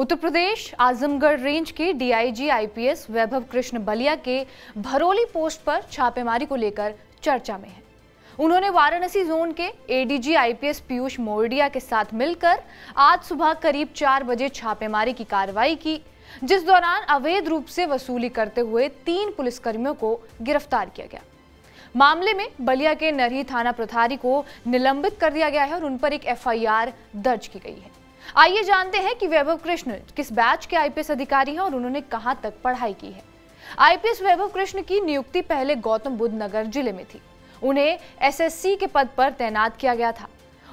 उत्तर Pradesh, Azamgarh range के DIG IPS Vaibhav Krishna Ballia के Bharali post पर छापेमारी को लेकर चर्चा में है। उन्होंने वाराणसी जोन के एडीजी आईपीएस पीयूष मोरडिया के साथ मिलकर आज सुबह करीब चार बजे छापेमारी की कार्रवाई की, जिस दौरान अवैध रूप से वसूली करते हुए तीन पुलिसकर्मियों को गिरफ़्तार किया गया। मामले में बलिया के नरही थाना प्रभारी को निलंबित कर दिया गया है और उन पर एक एफआईआर दर्ज की गई है। आइए जानते हैं कि वैभव कृष्ण किस बैच के आईपीएस अधिकारी हैं और उन्होंने कहाँ तक पढ़ाई की है। आईपीएस वैभव कृष्ण की नियुक्ति पहले गौतम बुद्ध नगर ज़िले में थी। उन्हें एसएससी के पद पर तैनात किया गया था।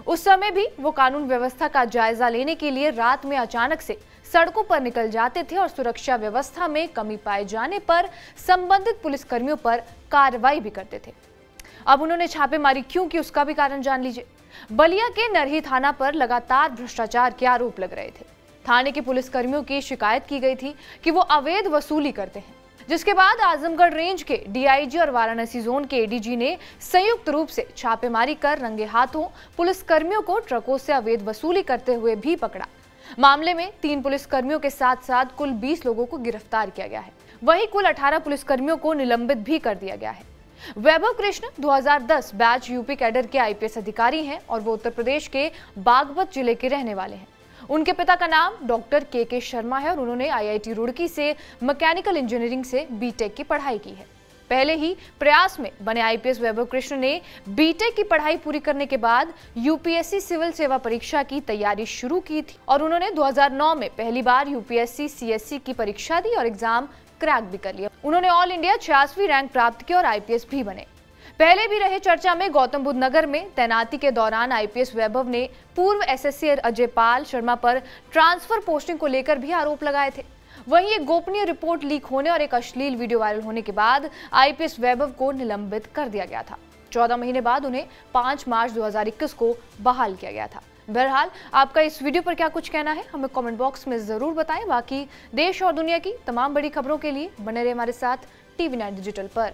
उस समय भी वो कानून व्यवस्था का जायजा लेने के लिए रात में अचानक से सड़कों पर निकल जाते थे और सुरक्षा व्यवस्था में कमी पाए जाने पर संबंधित पुलिसकर्मियों पर कार्रवाई भी करते थे। अब उन्होंने छापेमारी क्यों की उसका भी कारण जान लीजिए। बलिया के नरही थाना पर लगातार भ्रष्टाचार के आरोप लग रहे थे। थाने के पुलिसकर्मियों की शिकायत की गई थी कि वो अवैध वसूली करते हैं। जिसके बाद आजमगढ़ रेंज के डीआईजी और वाराणसी जोन के एडीजी ने संयुक्त रूप से छापेमारी कर रंगे हाथों पुलिसकर्मियों को ट्रकों से अवैध वसूली करते हुए भी पकड़ा। मामले में तीन पुलिसकर्मियों के साथ साथ कुल 20 लोगों को गिरफ़्तार किया गया है। वहीं कुल 18 पुलिसकर्मियों को निलंबित भी कर दिया गया है। Vaibhav Krishna 2010 batch UP cadre के आईपीएस अधिकारी हैं और वो उत्तर प्रदेश के बागपत ज़िले के रहने वाले हैं। उनके पिता का नाम डॉक्टर के के शर्मा है और उन्होंने आईआईटी रुड़की से मैकेनिकल इंजीनियरिंग से बीटेक की पढ़ाई की है। पहले ही प्रयास में बने आईपीएस वैभव कृष्ण ने बीटेक की पढ़ाई पूरी करने के बाद यूपीएससी सिविल सेवा परीक्षा की तैयारी शुरू की थी और उन्होंने 2009 में पहली बार यूपीएससी, सीएससी की परीक्षा दी और एग्ज़ाम क्रैक भी कर लिया। उन्होंने ऑल इंडिया छियासवीं रैंक प्राप्त की और आईपीएस भी बने। पहले भी रहे चर्चा में गौतम बुद्ध नगर में, तैनाती के दौरान आईपीएस वैभव ने पूर्व एसएससी अजय पाल शर्मा पर ट्रांसफ़र पोस्टिंग को लेकर भी आरोप लगाए थे। वहीं एक गोपनीय रिपोर्ट लीक होने और एक अश्लील वीडियो वायरल होने के बाद आईपीएस वैभव को निलंबित कर दिया गया था। चौदह महीने बाद उन्हें 5 मार्च 2021 को बहाल किया गया था। बहरहाल, आपका इस वीडियो पर क्या कुछ कहना है, हमें कॉमेंट बॉक्स में ज़रूर बताएँ। बाकी देश और दुनिया की तमाम बड़ी खबरों के लिए बने रहे हमारे साथ टीवी नाइन डिजिटल पर।